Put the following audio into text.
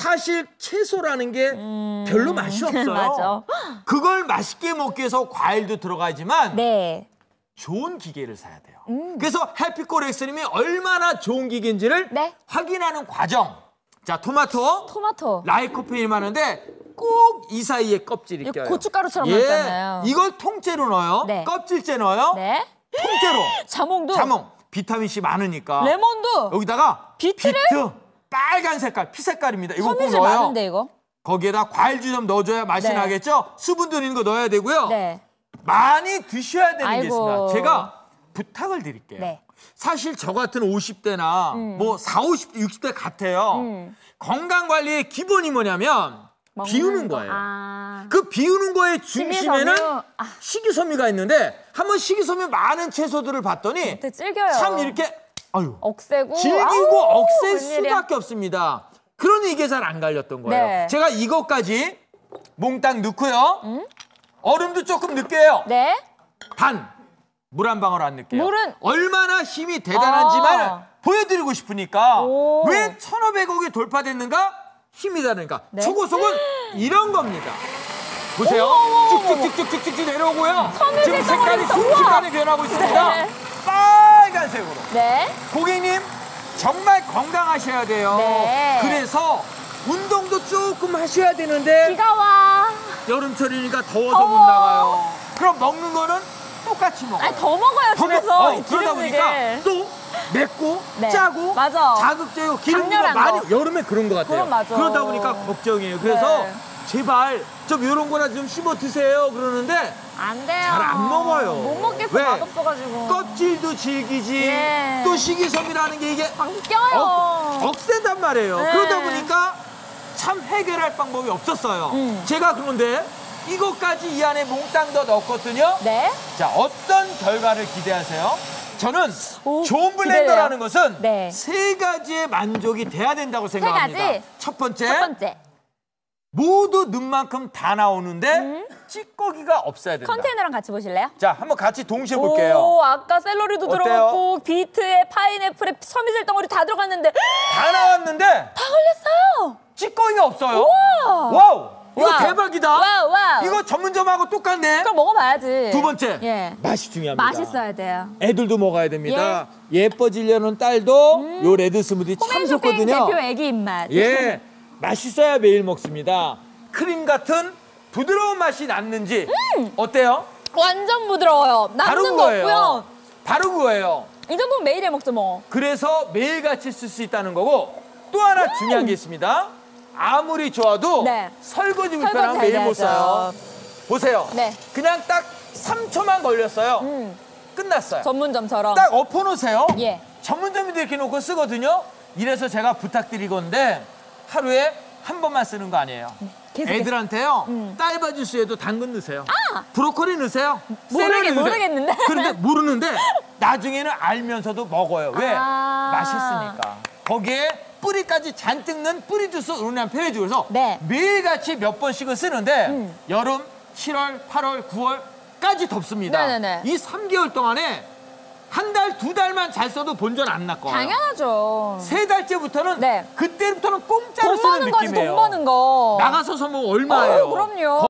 사실 채소라는 게 별로 맛이 없어요. 음. 그걸 맛있게 먹기 위해서 과일도 들어가지만 네. 좋은 기계를 사야 돼요. 그래서 해피콜 엑슬림이 얼마나 좋은 기계인지를 네. 확인하는 과정. 자, 토마토, 토마토. 라이코펜이 많은데 꼭 이 사이에 껍질이 껴요. 고춧가루처럼 예, 넣었잖아요. 이걸 통째로 넣어요. 네. 껍질째 넣어요. 네. 통째로. 자몽도. 자몽, 비타민 C 많으니까. 레몬도. 여기다가 비트를? 비트, 빨간 색깔, 피 색깔입니다. 이거 꼭 넣어요. 많은데 이거. 거기에다 과일주 좀 넣어줘야 맛이 네. 나겠죠? 수분 들이는 거 넣어야 되고요. 네. 많이 드셔야 되는 게 아이고. 있습니다. 제가 부탁을 드릴게요. 네. 사실 저 같은 50대나 뭐 4, 50대, 60대 같아요. 음. 건강 관리의 기본이 뭐냐면 비우는 거. 거예요. 아. 그 비우는 거의 중심에는 식이섬유. 아. 식이섬유가 있는데 한번 식이섬유 많은 채소들을 봤더니. 참 이렇게 아유 억세고. 질기고 아우, 억셀. 수밖에 없습니다. 그러니 이게 잘 안 갈렸던 거예요. 네. 제가 이것까지 몽땅 넣고요. 얼음도 조금 넣게요. 네. 단, 물 한 방울 안 넣게요. 물은- 얼마나 힘이 대단한지만 아. 보여드리고 싶으니까 오. 왜 1,500억이 돌파됐는가? 힘이 다르니까. 네. 초고속은 이런 겁니다. 보세요. 어머머머머. 쭉쭉쭉쭉쭉 내려오고요. 지금 색깔이. 순식간에 변하고 있습니다. 네. 빨간색으로. 네. 고객님 정말 건강하셔야 돼요. 네. 그래서 운동도 조금 하셔야 되는데 비가 와. 여름철이니까 더워서 어머. 못 나가요. 그럼 먹는 거는 똑같이 먹어요. 아니 더 먹어요 더 집에서. 먹- 어, 이 그러다 보니까. 또 맵고 네. 짜고 맞아. 자극적이고 기름기가 강렬한 많이 거. 여름에 그런 것 같아요. 그러다 보니까 걱정이에요. 그래서 네. 제발 좀 이런 거나 좀 씹어 드세요. 그러는데 안 돼요. 잘 안 먹어요. 못 먹겠어 왜? 맛없어가지고. 껍질도 질기지 예. 또 식이섬유라는 게 이게 방귀 껴요. 억, 억센단 말이에요. 네. 그러다 보니까 참 해결할 방법이 없었어요. 음. 제가 그런데 이것까지 이 안에 몽땅 더 넣었거든요. 네. 자, 어떤 결과를 기대하세요? 저는 오, 좋은 블렌더라는 것은 네. 세 가지의 만족이 돼야 된다고 생각합니다. 첫 번째, 첫 번째 모두 넣은 만큼 다 나오는데 찌꺼기가 없어야 된다. 컨테이너랑 같이 보실래요? 자, 한번 같이 동시에 볼게요. 오 아까 샐러리도 어때요? 들어갔고 비트에 파인애플에 섬유질 덩어리 다 들어갔는데 다 나왔는데 다 걸렸어요. 찌꺼기가 없어요. 우와. 와우! 이거 와우. 대박이다. 와우 와우. 이거 전문점하고 똑같네. 그럼 먹어봐야지. 두 번째, 예. 맛이 중요합니다. 맛있어야 돼요. 애들도 먹어야 됩니다. 예. 퍼지려는 딸도 요 red smoothie 참 좋거든요. 대표 애기 입맛. 예, 맛있어야 매일 먹습니다. 크림 같은 부드러운 맛이 났는지 어때요? 완전 부드러워요. 바로 남는 거 그거예요. 없고요. 바로 그거예요. 이 정도면 매일 해 먹죠 뭐. 그래서 매일같이 쓸 수 있다는 거고 또 하나 중요한 게 있습니다. 아무리 좋아도 네. 설거지 설거지 불편하면 잘 매일 못. 써요. 보세요. 네. 그냥 딱 3초만 걸렸어요. 음, 끝났어요. 전문점처럼. 딱 엎어놓으세요. 예. 전문점인도 이렇게 놓고 쓰거든요. 이래서 제가 부탁드리건데 하루에 한 번만 쓰는 거 아니에요. 계속, 애들한테요. 음. 딸바 주스에도 당근 넣으세요. 브로콜리 넣으세요. 샐러리 넣으세요. 모르겠는데. 그런데 모르는데 나중에는 알면서도 먹어요. 왜? 아. 맛있으니까. 거기에 뿌리까지 잔뜩 넣은 뿌리 주스 은은한 페레주 그래서 네. 매일같이 몇 번씩은 쓰는데 음. 여름 7월, 8월, 9월까지 덥습니다. 네네네. 이 3개월 동안에 한 달, 두 달만 잘 써도 본전 안날 거예요. 당연하죠. 세 달째부터는 네. 그때부터는 공짜로 돈 쓰는 버는 거지 느낌이에요. 돈 버는 거. 나가서 뭐 얼마예요? 어우, 그럼요.